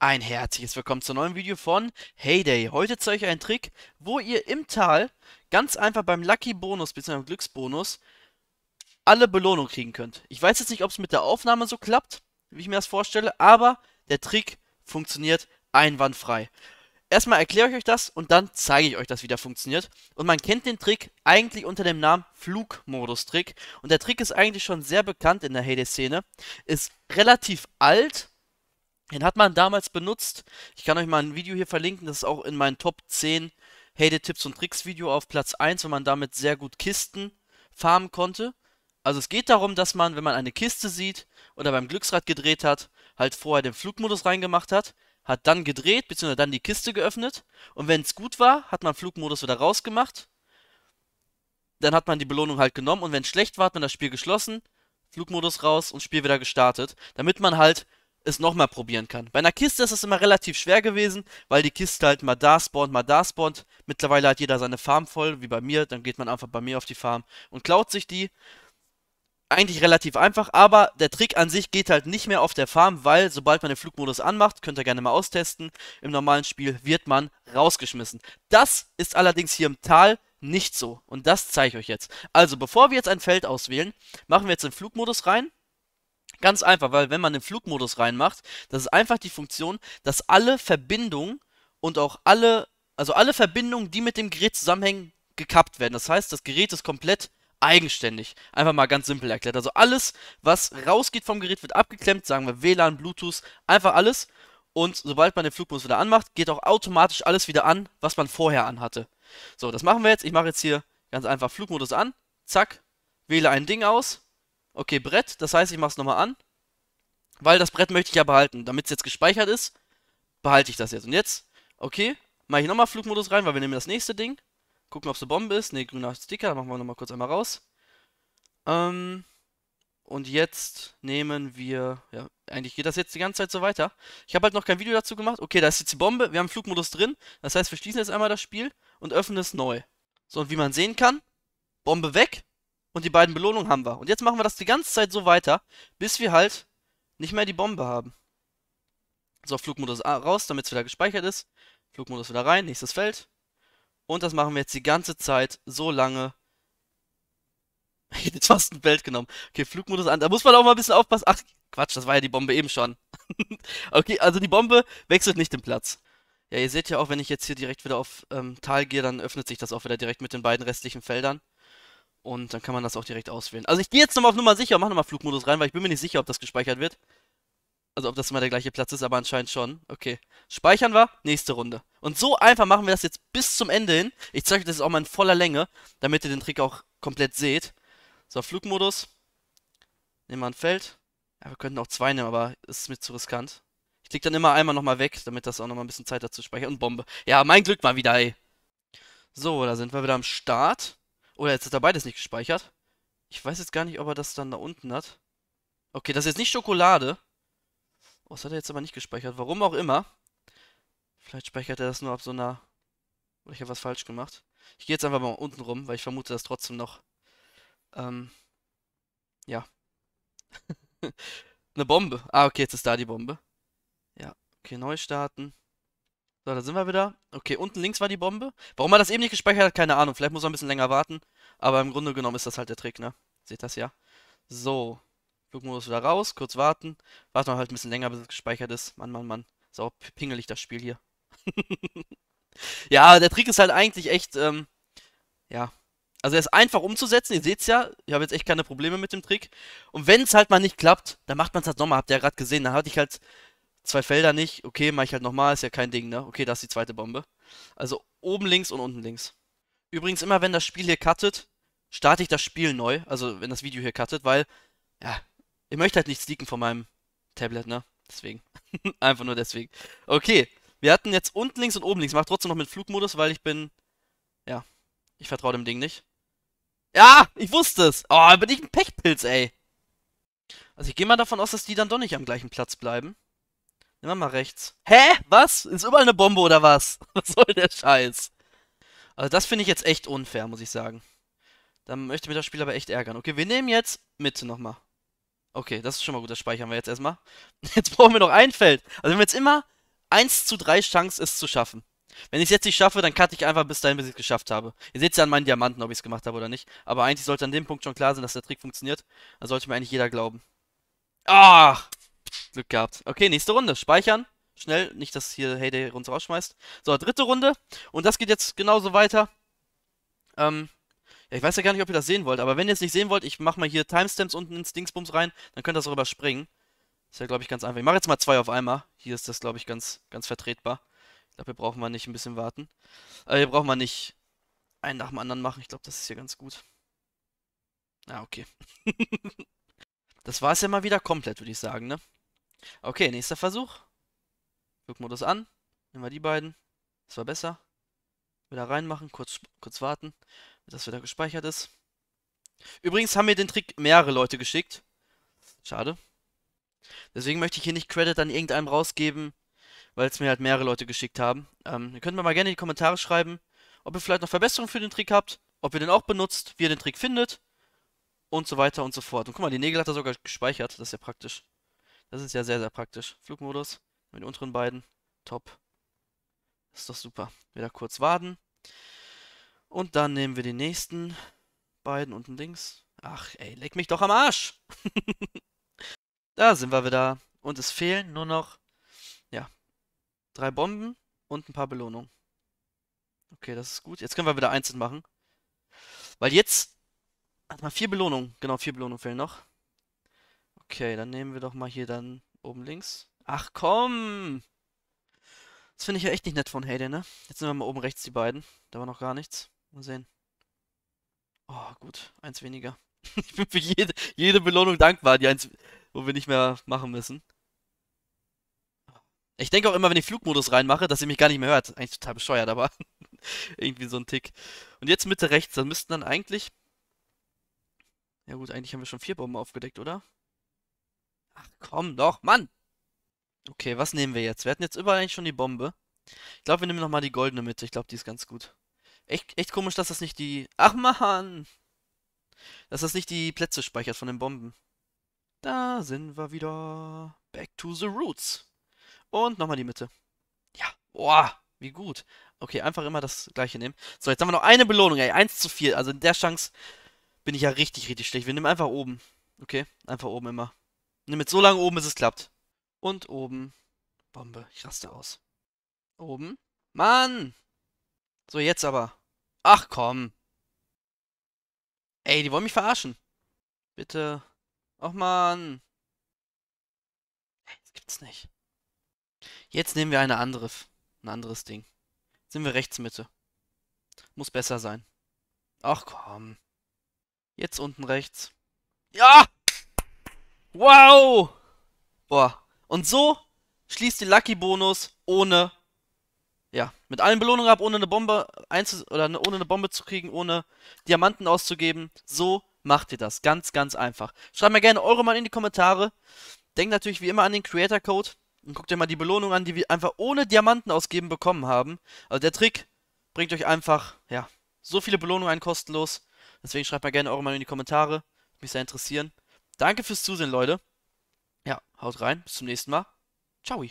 Ein herzliches Willkommen zum neuen Video von Heyday. Heute zeige ich euch einen Trick, wo ihr im Tal ganz einfach beim Lucky Bonus bzw. Glücksbonus alle Belohnungen kriegen könnt. Ich weiß jetzt nicht, ob es mit der Aufnahme so klappt, wie ich mir das vorstelle, aber der Trick funktioniert einwandfrei. Erstmal erkläre ich euch das und dann zeige ich euch das, wie der funktioniert. Und man kennt den Trick eigentlich unter dem Namen Flugmodus-Trick. Und der Trick ist eigentlich schon sehr bekannt in der Heyday-Szene. Ist relativ alt, den hat man damals benutzt. Ich kann euch mal ein Video hier verlinken, das ist auch in meinen Top 10 Heyday Tipps und Tricks Video auf Platz 1, wenn man damit sehr gut Kisten farmen konnte. Also es geht darum, dass man, wenn man eine Kiste sieht oder beim Glücksrad gedreht hat, halt vorher den Flugmodus reingemacht hat, hat dann gedreht, beziehungsweise dann die Kiste geöffnet und wenn es gut war, hat man Flugmodus wieder rausgemacht. Dann hat man die Belohnung halt genommen und wenn es schlecht war, hat man das Spiel geschlossen, Flugmodus raus und Spiel wieder gestartet, damit man halt es nochmal probieren kann. Bei einer Kiste ist es immer relativ schwer gewesen, weil die Kiste halt mal da spawnt, mal da spawnt. Mittlerweile hat jeder seine Farm voll, wie bei mir. Dann geht man einfach bei mir auf die Farm und klaut sich die. Eigentlich relativ einfach, aber der Trick an sich geht halt nicht mehr auf der Farm, weil sobald man den Flugmodus anmacht, könnt ihr gerne mal austesten, im normalen Spiel wird man rausgeschmissen. Das ist allerdings hier im Tal nicht so und das zeige ich euch jetzt. Also bevor wir jetzt ein Feld auswählen, machen wir jetzt den Flugmodus rein. Ganz einfach, weil wenn man den Flugmodus reinmacht, das ist einfach die Funktion, dass alle Verbindungen und auch alle, also alle Verbindungen, die mit dem Gerät zusammenhängen, gekappt werden. Das heißt, das Gerät ist komplett eigenständig. Einfach mal ganz simpel erklärt. Also alles, was rausgeht vom Gerät, wird abgeklemmt, sagen wir WLAN, Bluetooth, einfach alles. Und sobald man den Flugmodus wieder anmacht, geht auch automatisch alles wieder an, was man vorher anhatte. So, das machen wir jetzt. Ich mache jetzt hier ganz einfach Flugmodus an. Zack, wähle ein Ding aus Okay, Brett, das heißt, ich mache es nochmal an. Weil das Brett möchte ich ja behalten. Damit es jetzt gespeichert ist, behalte ich das jetzt. Und jetzt, okay, mache ich nochmal Flugmodus rein, weil wir nehmen das nächste Ding. Gucken, ob es eine Bombe ist. Ne, grüner Sticker, machen wir nochmal kurz einmal raus. Ähm, und jetzt nehmen wir, ja, eigentlich geht das jetzt die ganze Zeit so weiter. Ich habe halt noch kein Video dazu gemacht. Okay, da ist jetzt die Bombe, wir haben Flugmodus drin. Das heißt, wir schließen jetzt einmal das Spiel und öffnen es neu. So, und wie man sehen kann, Bombe weg. Und die beiden Belohnungen haben wir. Und jetzt machen wir das die ganze Zeit so weiter, bis wir halt nicht mehr die Bombe haben. So, Flugmodus raus, damit es wieder gespeichert ist. Flugmodus wieder rein, nächstes Feld. Und das machen wir jetzt die ganze Zeit so lange. Ich hätte fast ein Feld genommen. Okay, Flugmodus an. Da muss man auch mal ein bisschen aufpassen. Ach, Quatsch, das war ja die Bombe eben schon. okay, also die Bombe wechselt nicht den Platz. Ja, ihr seht ja auch, wenn ich jetzt hier direkt wieder auf ähm, Tal gehe, dann öffnet sich das auch wieder direkt mit den beiden restlichen Feldern. Und dann kann man das auch direkt auswählen. Also ich gehe jetzt nochmal auf Nummer sicher und mache nochmal Flugmodus rein, weil ich bin mir nicht sicher, ob das gespeichert wird. Also ob das immer der gleiche Platz ist, aber anscheinend schon. Okay. Speichern wir, nächste Runde. Und so einfach machen wir das jetzt bis zum Ende hin. Ich zeige euch das auch mal in voller Länge, damit ihr den Trick auch komplett seht. So, Flugmodus. Nehmen wir ein Feld. Ja, wir könnten auch zwei nehmen, aber ist mir zu riskant. Ich klicke dann immer einmal nochmal weg, damit das auch nochmal ein bisschen Zeit hat zu speichern. Und Bombe. Ja, mein Glück mal wieder, ey. So, da sind wir wieder am Start. Oder jetzt ist da beides nicht gespeichert. Ich weiß jetzt gar nicht, ob er das dann da unten hat. Okay, das ist jetzt nicht Schokolade. Oh, das hat er jetzt aber nicht gespeichert. Warum auch immer. Vielleicht speichert er das nur ab so einer... Oder ich habe was falsch gemacht. Ich gehe jetzt einfach mal unten rum, weil ich vermute, dass trotzdem noch... Ähm... Ja. Eine Bombe. Ah, okay, jetzt ist da die Bombe. Ja, okay, neu starten. So, da sind wir wieder. Okay, unten links war die Bombe. Warum er das eben nicht gespeichert hat, keine Ahnung. Vielleicht muss er ein bisschen länger warten. Aber im Grunde genommen ist das halt der Trick, ne? Seht das ja? So. Flugmodus wieder raus, kurz warten. Warten wir halt ein bisschen länger, bis es gespeichert ist. Mann, Mann, Mann. Sau pingelig das Spiel hier. ja, der Trick ist halt eigentlich echt, ähm, ja. Also er ist einfach umzusetzen, ihr seht's ja, ich habe jetzt echt keine Probleme mit dem Trick. Und wenn es halt mal nicht klappt, dann macht man es halt nochmal, habt ihr ja gerade gesehen. Dann hatte ich halt Zwei Felder nicht. Okay, mache ich halt nochmal. Ist ja kein Ding, ne? Okay, da ist die zweite Bombe. Also oben links und unten links. Übrigens, immer wenn das Spiel hier cuttet, starte ich das Spiel neu. Also wenn das Video hier cuttet, weil, ja, ich möchte halt nichts leaken von meinem Tablet, ne? Deswegen. Einfach nur deswegen. Okay, wir hatten jetzt unten links und oben links. Mach trotzdem noch mit Flugmodus, weil ich bin, ja, ich vertraue dem Ding nicht. Ja, ich wusste es. Oh, bin ich ein Pechpilz, ey. Also ich gehe mal davon aus, dass die dann doch nicht am gleichen Platz bleiben. Wir mal rechts. Hä? Was? Ist überall eine Bombe oder was? Was soll der Scheiß? Also das finde ich jetzt echt unfair, muss ich sagen. Da möchte mich das Spiel aber echt ärgern. Okay, wir nehmen jetzt Mitte nochmal. Okay, das ist schon mal gut, das speichern wir jetzt erstmal. Jetzt brauchen wir noch ein Feld. Also wir jetzt immer 1 zu 3 Chance, es zu schaffen. Wenn ich es jetzt nicht schaffe, dann cutte ich einfach bis dahin, bis ich es geschafft habe. Ihr seht ja an meinen Diamanten, ob ich es gemacht habe oder nicht. Aber eigentlich sollte an dem Punkt schon klar sein, dass der Trick funktioniert. Da sollte mir eigentlich jeder glauben. Ach! Glück gehabt. Okay, nächste Runde. Speichern. Schnell, nicht, dass hier Heyday uns rausschmeißt. So, dritte Runde. Und das geht jetzt genauso weiter. Ähm, ja, ich weiß ja gar nicht, ob ihr das sehen wollt, aber wenn ihr es nicht sehen wollt, ich mache mal hier Timestamps unten ins Dingsbums rein, dann könnt ihr das auch überspringen. Ist ja, glaube ich, ganz einfach. Ich mache jetzt mal zwei auf einmal. Hier ist das, glaube ich, ganz, ganz vertretbar. Ich glaube, hier brauchen wir nicht ein bisschen warten. Äh, hier brauchen wir nicht einen nach dem anderen machen. Ich glaube, das ist hier ganz gut. Ah, okay. das war es ja mal wieder komplett, würde ich sagen, ne? Okay, nächster Versuch. Flugmodus an. Nehmen wir die beiden. Das war besser. Wieder reinmachen, kurz, kurz warten, bis das wieder gespeichert ist. Übrigens haben mir den Trick mehrere Leute geschickt. Schade. Deswegen möchte ich hier nicht Credit an irgendeinem rausgeben, weil es mir halt mehrere Leute geschickt haben. Ähm, ihr könnt mir mal gerne in die Kommentare schreiben, ob ihr vielleicht noch Verbesserungen für den Trick habt, ob ihr den auch benutzt, wie ihr den Trick findet und so weiter und so fort. Und guck mal, die Nägel hat er sogar gespeichert, das ist ja praktisch. Das ist ja sehr, sehr praktisch. Flugmodus mit den unteren beiden, top. Ist doch super. Wieder kurz warten. Und dann nehmen wir die nächsten beiden unten links. Ach, ey, leck mich doch am Arsch! da sind wir wieder. Und es fehlen nur noch, ja, drei Bomben und ein paar Belohnungen. Okay, das ist gut. Jetzt können wir wieder einzeln machen. Weil jetzt hat man vier Belohnungen. Genau, vier Belohnungen fehlen noch. Okay, dann nehmen wir doch mal hier dann oben links. Ach komm! Das finde ich ja echt nicht nett von Hayden, ne? Jetzt nehmen wir mal oben rechts die beiden. Da war noch gar nichts. Mal sehen. Oh, gut. Eins weniger. ich bin für jede, jede Belohnung dankbar, die eins, wo wir nicht mehr machen müssen. Ich denke auch immer, wenn ich Flugmodus reinmache, dass ihr mich gar nicht mehr hört. Eigentlich total bescheuert, aber irgendwie so ein Tick. Und jetzt Mitte rechts, dann müssten dann eigentlich... Ja gut, eigentlich haben wir schon vier Bomben aufgedeckt, oder? Ach komm doch, Mann! Okay, was nehmen wir jetzt? Wir hatten jetzt überall eigentlich schon die Bombe. Ich glaube, wir nehmen nochmal die goldene Mitte. Ich glaube, die ist ganz gut. Echt, echt komisch, dass das nicht die... Ach, Mann! Dass das nicht die Plätze speichert von den Bomben. Da sind wir wieder. Back to the roots. Und nochmal die Mitte. Ja. Boah, wie gut. Okay, einfach immer das gleiche nehmen. So, jetzt haben wir noch eine Belohnung, ey. 1 zu 4. Also in der Chance bin ich ja richtig, richtig schlecht. Wir nehmen einfach oben. Okay, einfach oben immer. Nimm jetzt so lange oben, bis es klappt. Und oben. Bombe. Ich raste aus. Oben. Mann! So, jetzt aber. Ach komm. Ey, die wollen mich verarschen. Bitte. Ach man. Ey, das gibt's nicht. Jetzt nehmen wir eine andere, ein anderes Ding. Sind wir rechts Mitte. Muss besser sein. Ach komm. Jetzt unten rechts. Ja! Wow! Boah. Und so schließt die Lucky Bonus ohne, ja, mit allen Belohnungen ab, ohne eine Bombe einzu oder ne, ohne eine Bombe zu kriegen, ohne Diamanten auszugeben. So macht ihr das. Ganz, ganz einfach. Schreibt mir gerne eure Meinung in die Kommentare. Denkt natürlich wie immer an den Creator Code und guckt euch mal die Belohnung an, die wir einfach ohne Diamanten ausgeben bekommen haben. Also der Trick bringt euch einfach, ja, so viele Belohnungen ein kostenlos. Deswegen schreibt mir gerne eure Meinung in die Kommentare. Mich sehr interessieren. Danke fürs Zusehen, Leute. Ja, haut rein. Bis zum nächsten Mal. Ciao.